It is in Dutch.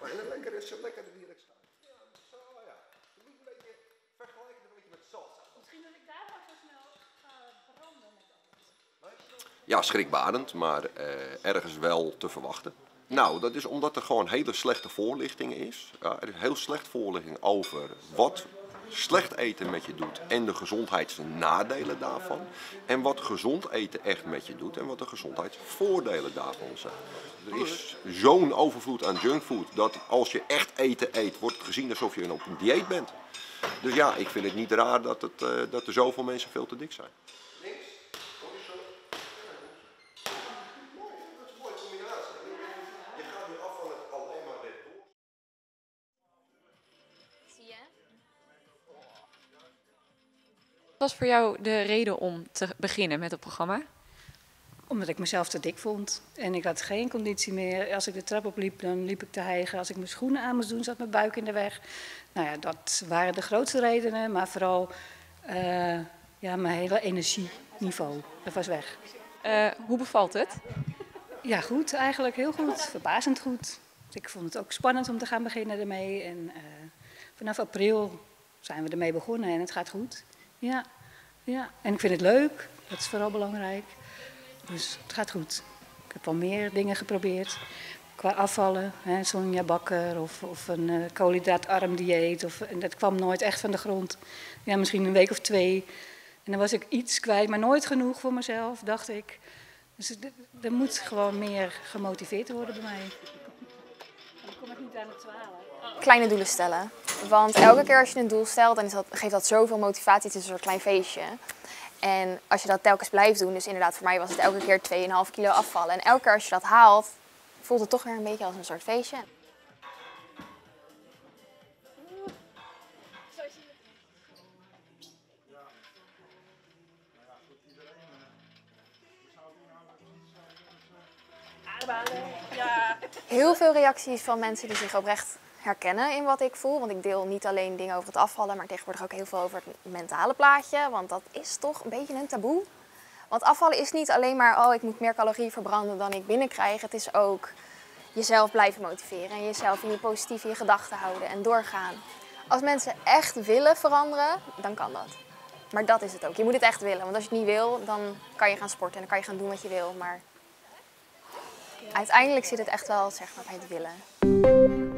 Maar lekker is lekker direct staan. Ja, zo ja. Je moet een beetje vergelijken een beetje met salsa. Misschien dat ik daar maar zo snel ga branden met alles. Ja, schrikbarend, maar eh, ergens wel te verwachten. Nou, dat is omdat er gewoon hele slechte voorlichting is. Ja, er is heel slecht voorlichting over wat slecht eten met je doet en de gezondheidsnadelen daarvan. En wat gezond eten echt met je doet en wat de gezondheidsvoordelen daarvan zijn. Er is zo'n overvloed aan junkfood dat als je echt eten eet, wordt het gezien alsof je op een dieet bent. Dus ja, ik vind het niet raar dat, het, eh, dat er zoveel mensen veel te dik zijn. Was voor jou de reden om te beginnen met het programma? Omdat ik mezelf te dik vond. En ik had geen conditie meer. Als ik de trap opliep, dan liep ik te hijgen. Als ik mijn schoenen aan moest doen, zat mijn buik in de weg. Nou ja, dat waren de grootste redenen. Maar vooral eh, ja, mijn hele energieniveau. Dat was weg. Eh, hoe bevalt het? Ja, goed. Eigenlijk heel goed. Verbazend goed. Ik vond het ook spannend om te gaan beginnen ermee. En eh, vanaf april zijn we ermee begonnen en het gaat goed. Ja, ja. En ik vind het leuk. Dat is vooral belangrijk. Dus het gaat goed. Ik heb al meer dingen geprobeerd. Qua afvallen, hè, Sonja Bakker of, of een uh, koolhydraatarm dieet. Of, en dat kwam nooit echt van de grond. Ja, misschien een week of twee. En dan was ik iets kwijt, maar nooit genoeg voor mezelf, dacht ik. Dus er moet gewoon meer gemotiveerd worden bij mij. Kleine doelen stellen. Want elke keer als je een doel stelt, dan is dat, geeft dat zoveel motivatie. Het is een soort klein feestje. En als je dat telkens blijft doen, dus inderdaad voor mij was het elke keer 2,5 kilo afvallen. En elke keer als je dat haalt, voelt het toch weer een beetje als een soort feestje. Heel veel reacties van mensen die zich oprecht herkennen in wat ik voel. Want ik deel niet alleen dingen over het afvallen, maar tegenwoordig ook heel veel over het mentale plaatje. Want dat is toch een beetje een taboe. Want afvallen is niet alleen maar, oh ik moet meer calorieën verbranden dan ik binnenkrijg. Het is ook jezelf blijven motiveren en jezelf in je positieve gedachten houden en doorgaan. Als mensen echt willen veranderen, dan kan dat. Maar dat is het ook. Je moet het echt willen. Want als je het niet wil, dan kan je gaan sporten en dan kan je gaan doen wat je wil. Maar uiteindelijk zit het echt wel zeg maar, bij het willen.